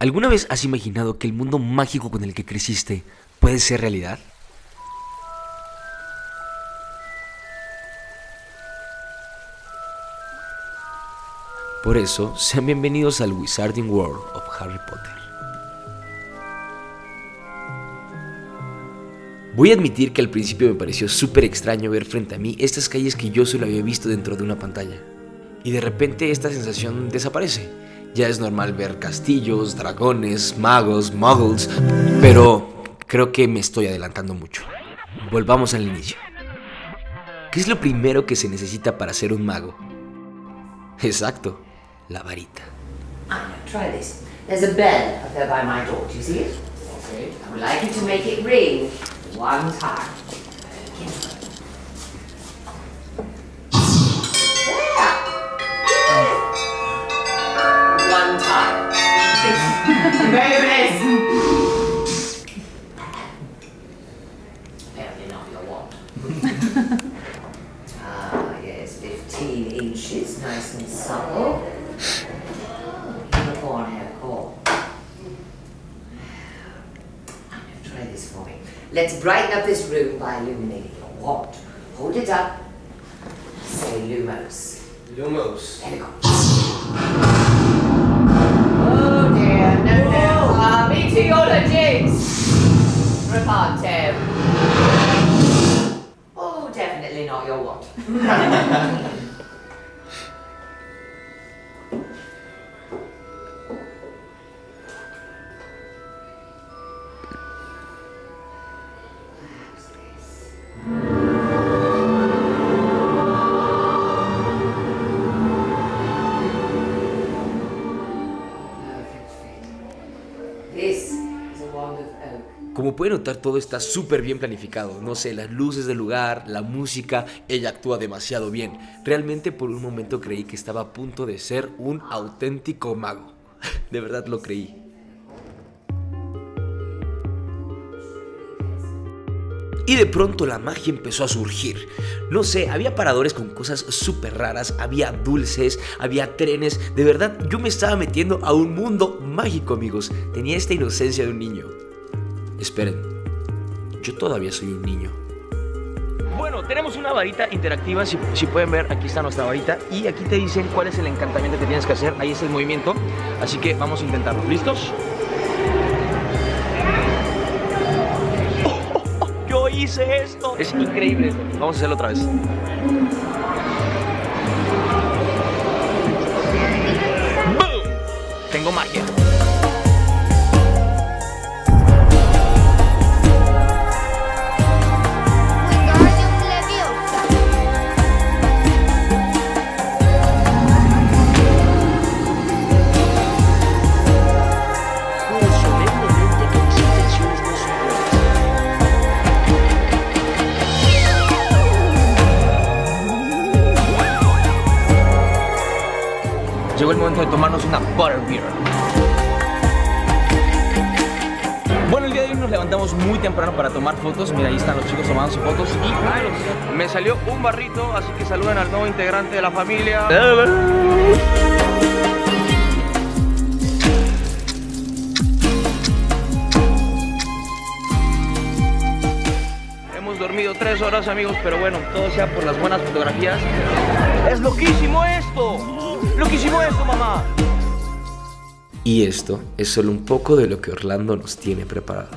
¿Alguna vez has imaginado que el mundo mágico con el que creciste puede ser realidad? Por eso, sean bienvenidos al Wizarding World of Harry Potter. Voy a admitir que al principio me pareció súper extraño ver frente a mí estas calles que yo solo había visto dentro de una pantalla. Y de repente esta sensación desaparece. Ya es normal ver castillos, dragones, magos, muggles, pero creo que me estoy adelantando mucho. Volvamos al inicio. ¿Qué es lo primero que se necesita para ser un mago? Exacto, la varita. Try this. There's a bell up there by my door. Do you see it? Okay. I would like you to make it ring one time. Yes, 15 inches, nice and supple. Unicorn hair core. Try this for me. Let's brighten up this room by illuminating your wand. Hold it up. Say Lumos. Lumos. There we go. Oh dear, no, no. Uh, meteorologists. Reparte. lot. Como pueden notar, todo está súper bien planificado. No sé, las luces del lugar, la música, ella actúa demasiado bien. Realmente por un momento creí que estaba a punto de ser un auténtico mago. De verdad lo creí. Y de pronto la magia empezó a surgir. No sé, había paradores con cosas súper raras, había dulces, había trenes. De verdad, yo me estaba metiendo a un mundo mágico, amigos. Tenía esta inocencia de un niño. Esperen, yo todavía soy un niño. Bueno, tenemos una varita interactiva, si, si, pueden ver, aquí está nuestra varita y aquí te dicen cuál es el encantamiento que tienes que hacer, ahí es el movimiento, así que vamos a intentarlo, ¿listos? Yo hice esto, es increíble, vamos a hacerlo otra vez. ¡Boom! Tengo magia. Llegó el momento de tomarnos una butterbeer. Bueno, el día de hoy nos levantamos muy temprano para tomar fotos. Mira, ahí están los chicos tomando sus fotos. Y me salió un barrito, así que saluden al nuevo integrante de la familia. Hemos dormido tres horas, amigos, pero bueno, todo sea por las buenas fotografías. ¡Es loquísimo esto! ¡Loquísimo esto, mamá! Y esto es solo un poco de lo que Orlando nos tiene preparado.